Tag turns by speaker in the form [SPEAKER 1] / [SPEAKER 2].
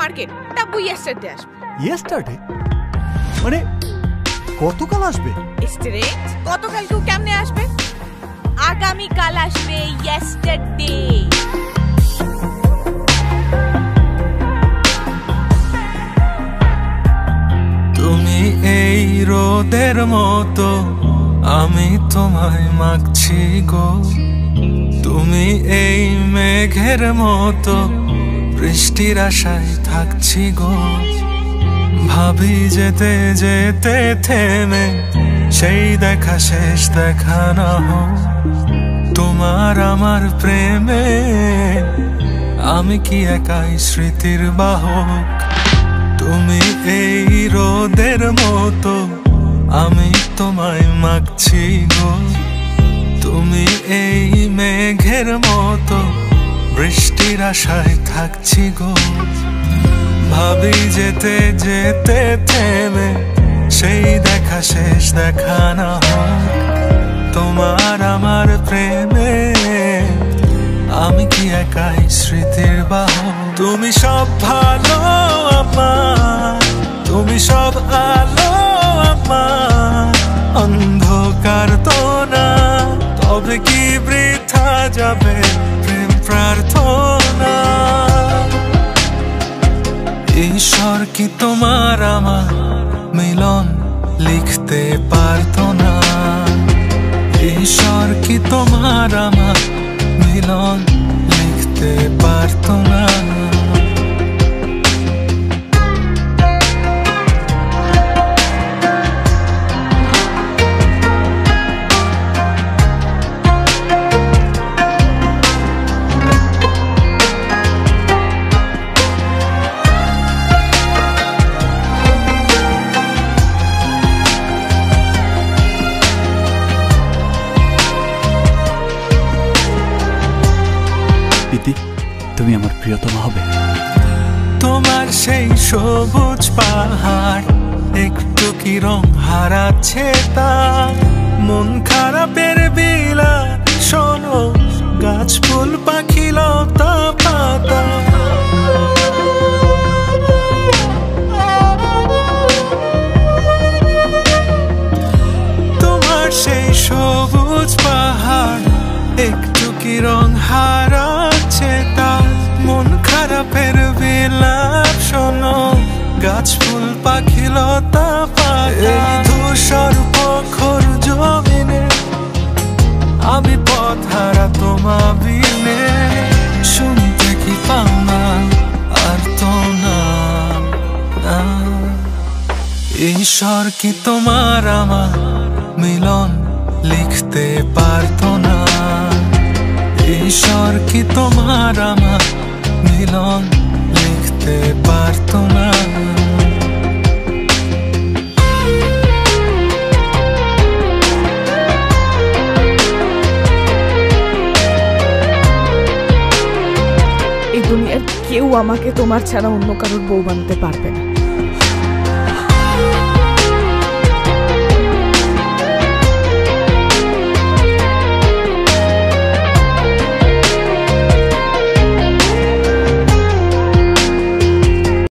[SPEAKER 1] Market yesterday আসবে।
[SPEAKER 2] Yesterday মানে গতকাল আসবে?
[SPEAKER 1] স্ট্রেট গতকাল কেউ কেমনে আসবে? আগামী কাল আসবে ইয়েস্টারডে
[SPEAKER 3] তুমি এই রোদের মতো আমি তোমায় মাগছি গো। তুমি এই মেঘের মতো বৃষ্টির আশায় থাকছি গো। ভাবি যেতে যেতে থেমে, সেই দেখা শেষ দেখা না তোমার আমার প্রেমে আমি কি একাই স্মৃতির বাহক? তুমি এই রোদের মতো আমি তোমায় মাগছি গো। তুমি এই মেঘের মতো বৃষ্টির আশায় থাকছি গো। ভাবি যেতে যেতে থেমে, সেই দেখা শেষ দেখা না তোমার আমার প্রেমে আমি কি একাই স্মৃতির বাহ তুমি সব ভালো তুমি সব আলো অন্ধকার তো না, তবে কি বৃথা যাবে? প্রার্থনা। ঈশ্বর কি তোমার আমার মিলন লিখতে পারতো না ঈশ্বর কি তোমার আমার মিলন লিখতে পারতো না
[SPEAKER 2] তুমি আমার প্রিয়তম হবে।
[SPEAKER 3] তোমার সেই সবুজ পাহাড়, একটু কি রং হারাচ্ছে তা? মন খারাপের বিলা শোনো গাছ ফুল, পাখি লতা। ঈশ্বর কি তোমার আমার মিলন লিখতে পারতো না? ঈশ্বর কি তোমার আমার মিলন লিখতে পারতো না?
[SPEAKER 1] এই দুনিয়ার কেউ আমাকে তোমার ছাড়া অন্য কারোর বউ বানাতে পারবে না।